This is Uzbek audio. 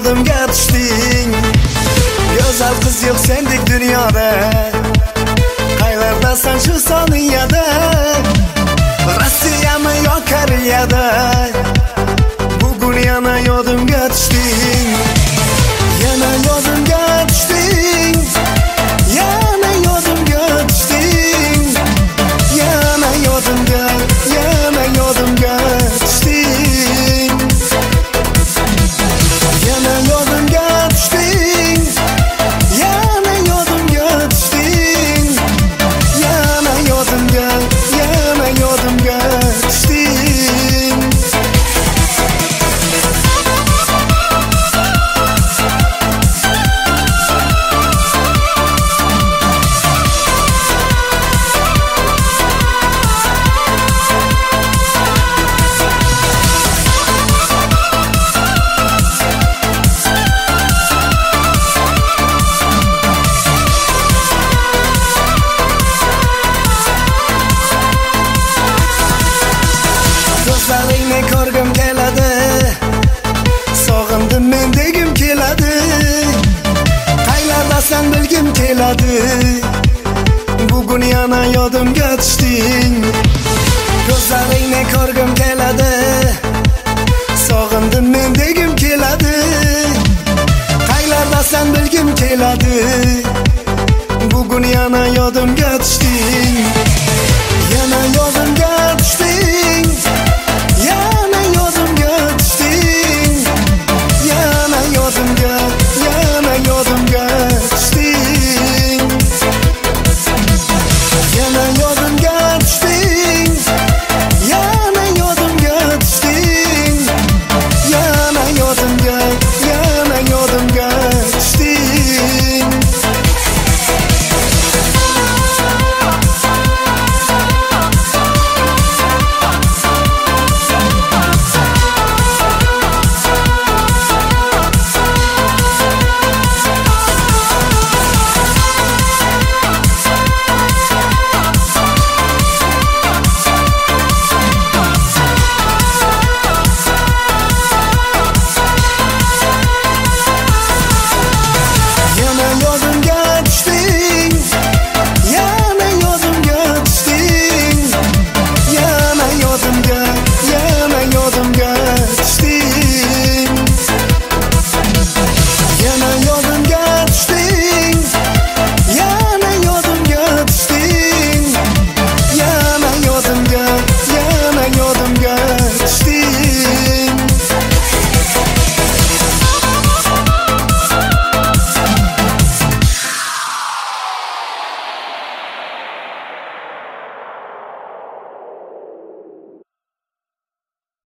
yodimga tushding. Go'zal qiz yo'q sendek dunyoda qayerdasan shu soniyada? Rossiyami yo koreyada? Qayerdasan bilgim keladi. Bugun yana yodimga tushding. Ko'zlaringni ko'rgim keladi. Sog'indim men degim keladi. Qayerdasan bilgim keladi. Bugun yana yodimga yana yodim